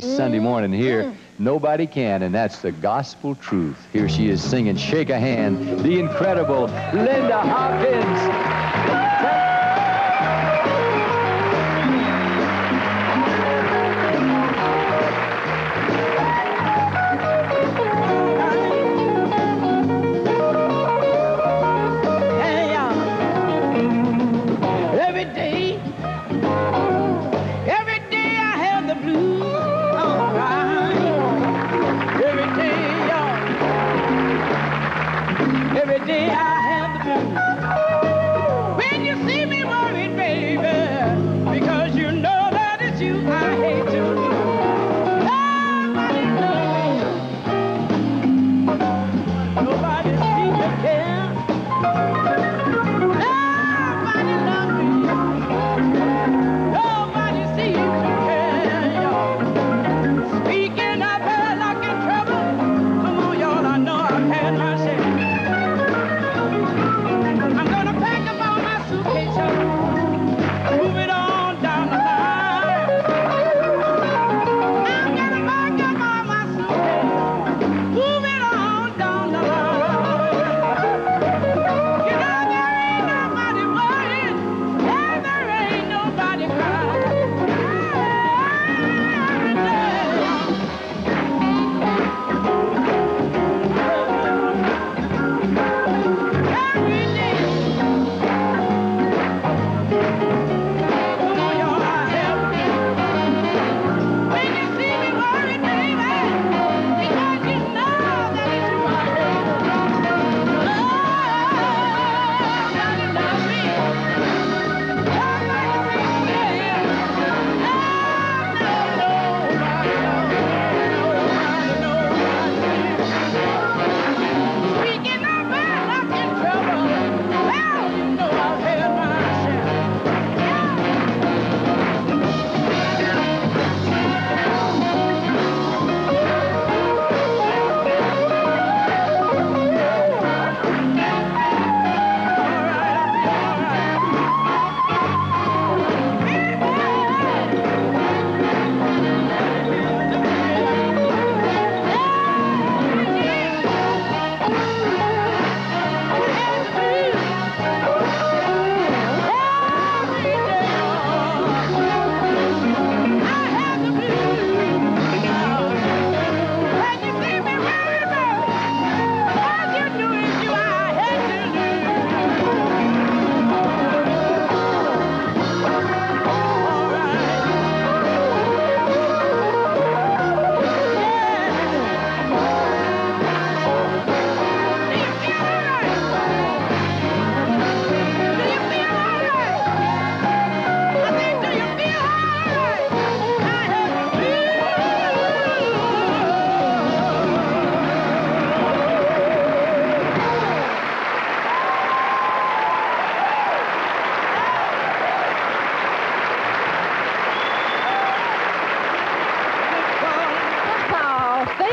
Sunday mm-hmm. morning here. Mm. Nobody can, and that's the gospel truth. Here she is singing Shake a Hand, the incredible Linda Hopkins. Captain.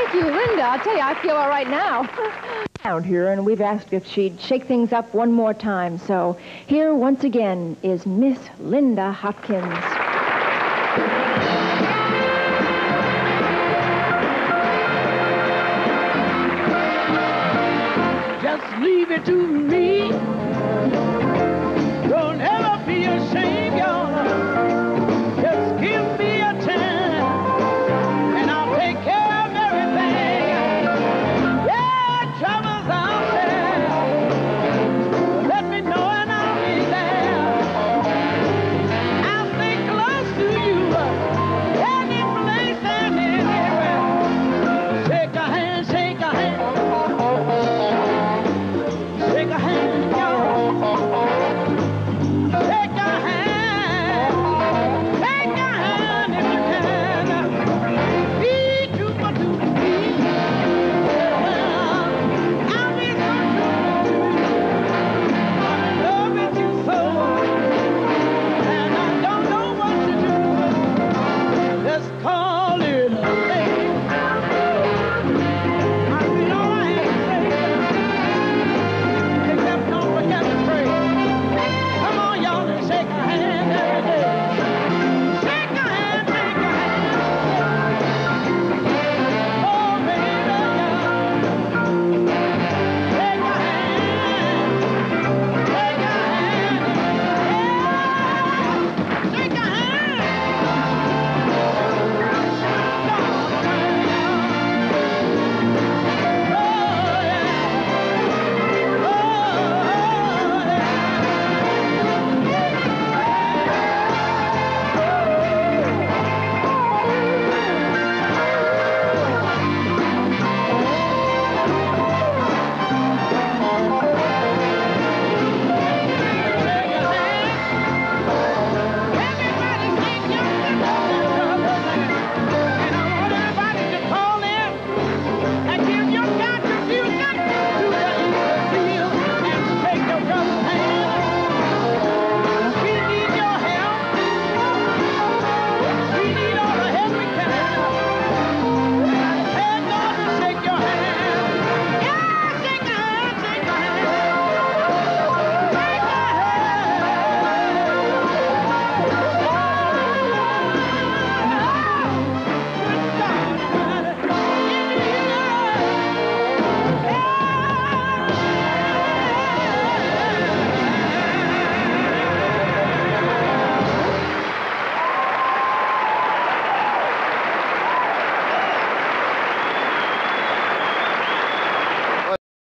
Thank you, Linda. I'll tell you, I feel all right now. Out here, and we've asked if she'd shake things up one more time. So here, once again, is Miss Linda Hopkins. Just leave it to me. Don't ever be ashamed.